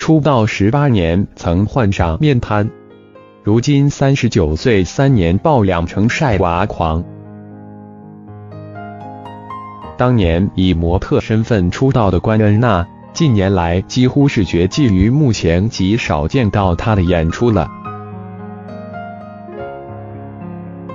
出道十八年曾患上面瘫，如今三十九岁，三年爆两成晒娃狂。当年以模特身份出道的关恩娜，近年来几乎是绝迹于目前，极少见到她的演出了。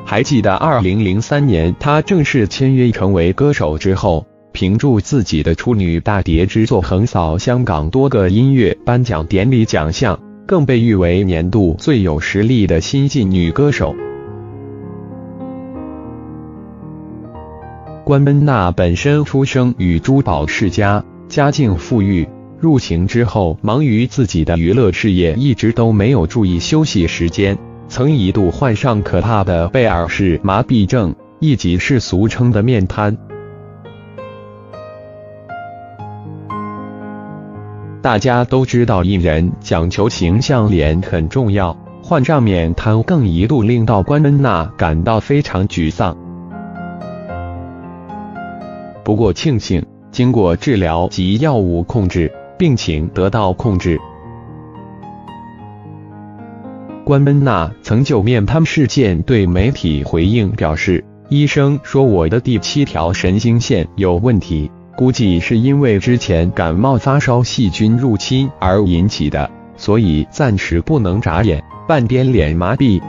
还记得二零零三年她正式签约成为歌手之后，凭助自己的处女大碟之作横扫香港多个音乐颁奖典礼奖项，更被誉为年度最有实力的新晋女歌手。关恩娜本身出生于珠宝世家，家境富裕，入行之后忙于自己的娱乐事业，一直都没有注意休息时间。曾一度患上可怕的贝尔氏麻痹症，亦即是俗称的面瘫。大家都知道，艺人讲求形象脸很重要，患上面瘫更一度令到关恩娜感到非常沮丧。不过庆幸，经过治疗及药物控制，病情得到控制。关恩娜曾就面瘫事件对媒体回应表示：“医生说我的第七条神经线有问题，估计是因为之前感冒发烧细菌入侵而引起的，所以暂时不能眨眼，半边脸麻痹。”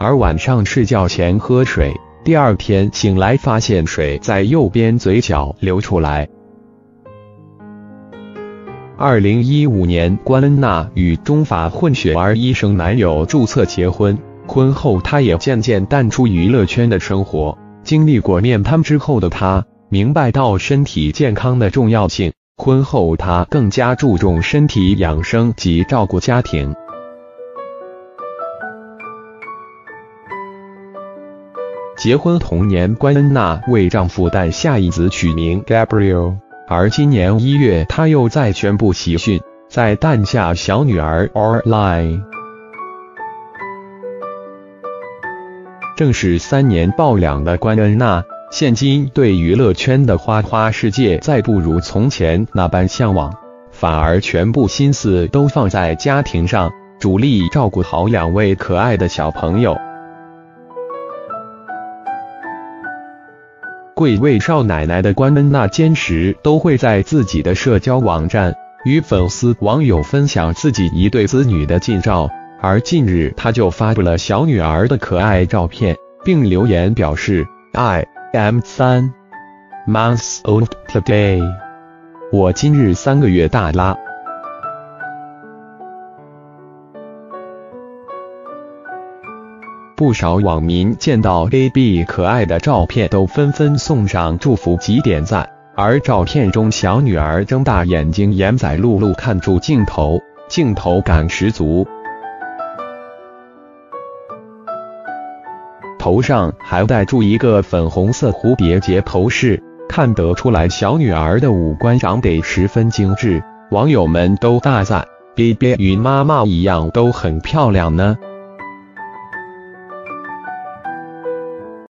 而晚上睡觉前喝水，第二天醒来发现水在右边嘴角流出来。二零一五年，关恩娜与中法混血儿医生男友注册结婚。婚后，她也渐渐淡出娱乐圈的生活。经历过面瘫之后的她，明白到身体健康的重要性。婚后，她更加注重身体养生及照顾家庭。结婚同年，关恩娜为丈夫诞下一子取名 Gabriel。而今年一月，他又再宣布喜讯，在诞下小女儿 Orly。正是三年抱两的关恩娜，现今对娱乐圈的花花世界再不如从前那般向往，反而全部心思都放在家庭上，主力照顾好两位可爱的小朋友。贵为少奶奶的关恩娜，坚持都会在自己的社交网站与粉丝网友分享自己一对子女的近照。而近日，他就发布了小女儿的可爱照片，并留言表示：“I am 三 months old today。”我今日三个月大啦。不少网民见到 AB 可爱的照片，都纷纷送上祝福及点赞。而照片中小女儿睁大眼睛，眼仔碌碌看住镜头，镜头感十足。头上还戴住一个粉红色蝴蝶结头饰，看得出来小女儿的五官长得十分精致。网友们都大赞：“baby 与妈妈一样，都很漂亮呢。”